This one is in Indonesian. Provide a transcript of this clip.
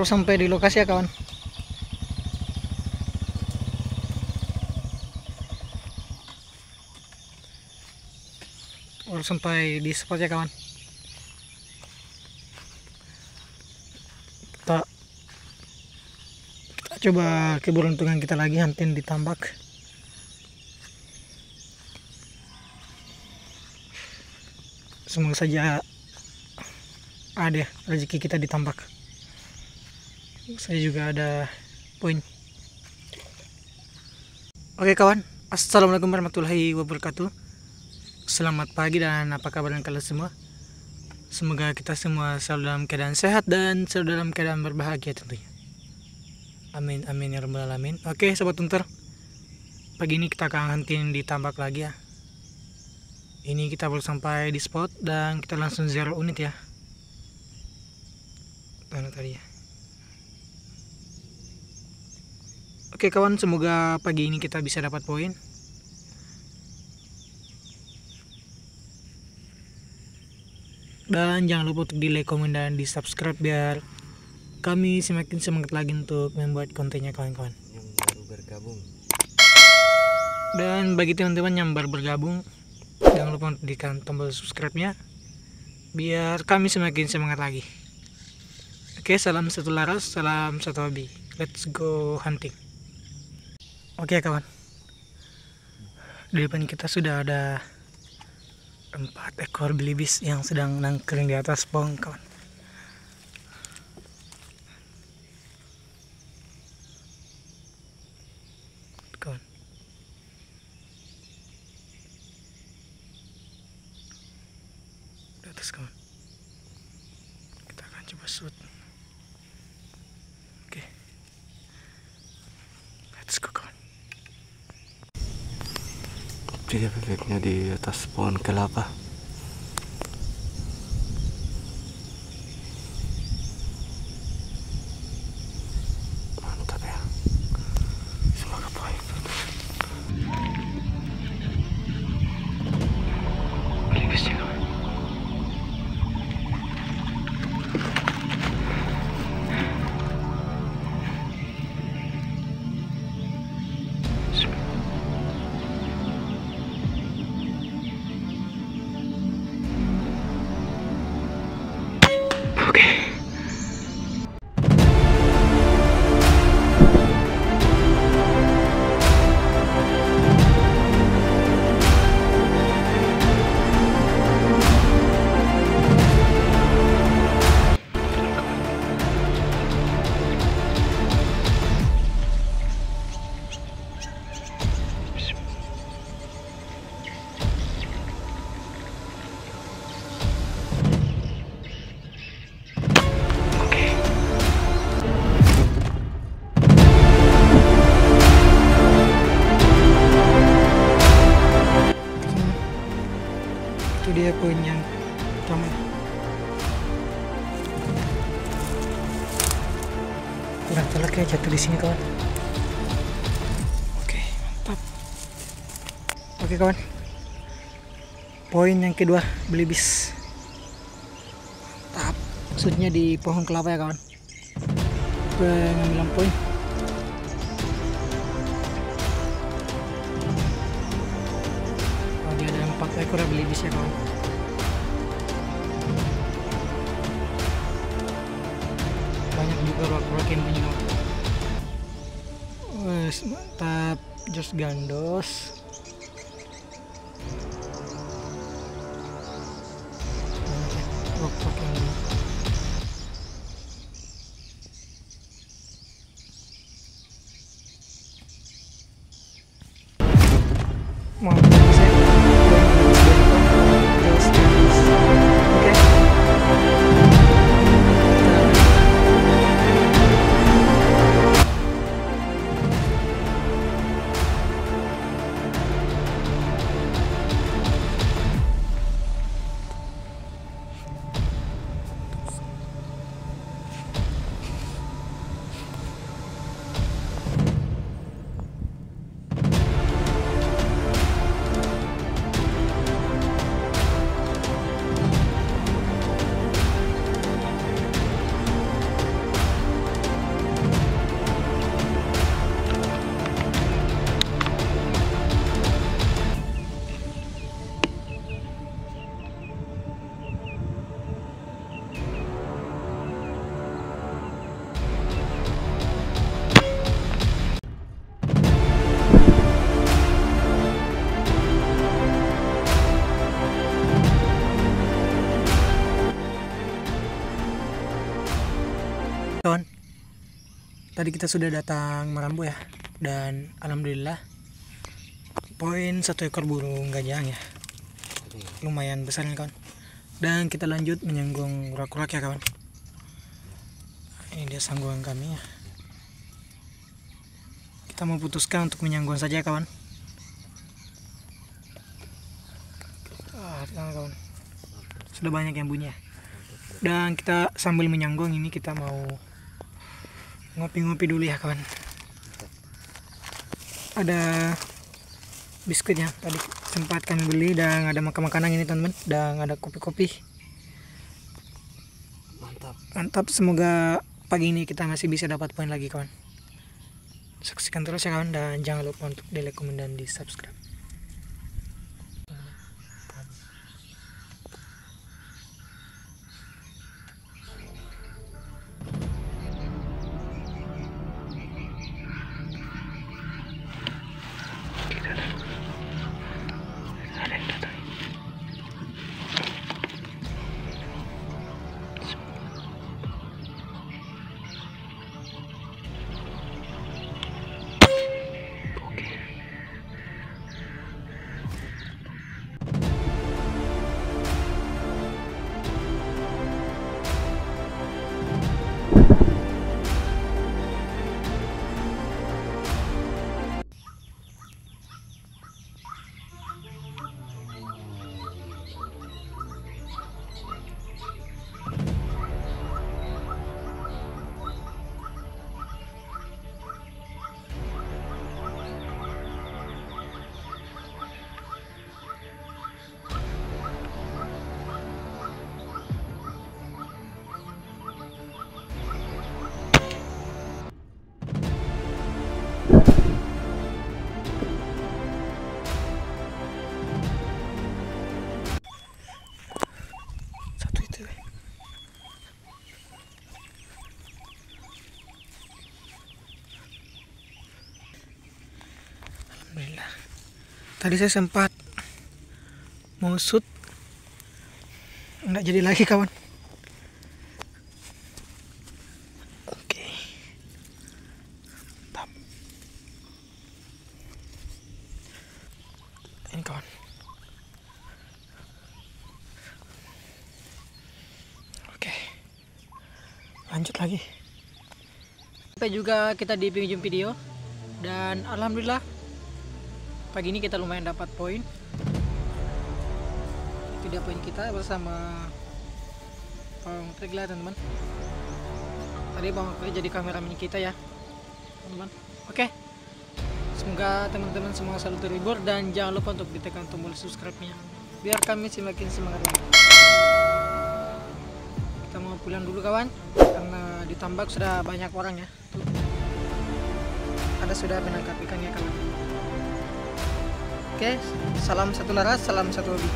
baru sampai di lokasi ya kawan. Baru sampai di spot ya kawan. Kita kita coba keberuntungan kita lagi hantin di tambak semoga saja ada rezeki kita di tambak saya juga ada poin. Oke kawan. Assalamualaikum warahmatullahi wabarakatuh. Selamat pagi dan apa kabar kalian semua? Semoga kita semua selalu dalam keadaan sehat dan selalu dalam keadaan berbahagia tentunya. Amin amin ya rabbal alamin. Oke sobat tunter pagi ini kita akan hentiin di tambak lagi ya. Ini kita baru sampai di spot dan kita langsung zero unit ya. Mana tadi ya oke kawan semoga pagi ini kita bisa dapat poin. Dan jangan lupa untuk di like, komen, dan di subscribe biar kami semakin semangat lagi untuk membuat kontennya kawan-kawan. Yang baru bergabung. Dan bagi teman-teman yang baru bergabung jangan lupa untuk tekan tombol subscribe nya biar kami semakin semangat lagi. Oke salam satu laras salam satu hobi. Let's go hunting oke kawan. Di depan kita sudah ada empat ekor belibis yang sedang nangkring di atas pohon kawan. Kawan. Di atas kawan. Kita akan coba shoot oke let's go kawan dia bebeknya di atas pohon kelapa Okay. Itu dia poin yang pertama. Kurang telak ya jatuh di sini kawan. Oke, mantap. Oke kawan. Poin yang kedua belibis tahap shootnya di pohon kelapa ya kawan pengambilan poin ekor belibis ya kawan banyak juga rock-rock yang punya. Wes, mantap. Jos gandos tadi kita sudah datang Merambo ya dan alhamdulillah poin satu ekor burung gajah ya. Lumayan besar nih kawan. Dan kita lanjut menyenggung kurak-kurak ya kawan. Ini dia sanggungan kami ya. Kita memutuskan untuk menyanggung saja kawan. Ah, kawan. Sudah banyak yang bunyi ya. Dan kita sambil menyanggung ini kita mau ngopi-ngopi dulu ya kawan. Ada biskuitnya tadi sempat kami beli dan ada makan makanan ini teman-teman. Dan ada kopi-kopi. Mantap. Mantap. Semoga pagi ini kita masih bisa dapat poin lagi kawan. Saksikan terus ya kawan dan jangan lupa untuk di like komen dan di subscribe Alhamdulillah tadi saya sempat mau shoot nggak jadi lagi kawan oke Mantap. ini Oke. Lanjut lagi. Sampai juga kita di penghujung video dan alhamdulillah pagi ini kita lumayan dapat poin. Tidak poin kita bersama Bang Trik lah teman-teman. Tadi Bang Trik jadi kameramen kita ya, teman-teman. Oke. Semoga teman-teman semua selalu terhibur dan jangan lupa untuk ditekan tombol subscribe-nya biar kami semakin semangat lagi kita mau pulang dulu kawan karena di tambak sudah banyak orang ya ada sudah menangkap ikannya kawan oke salam satu laras salam satu hobi